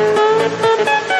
¡Gracias!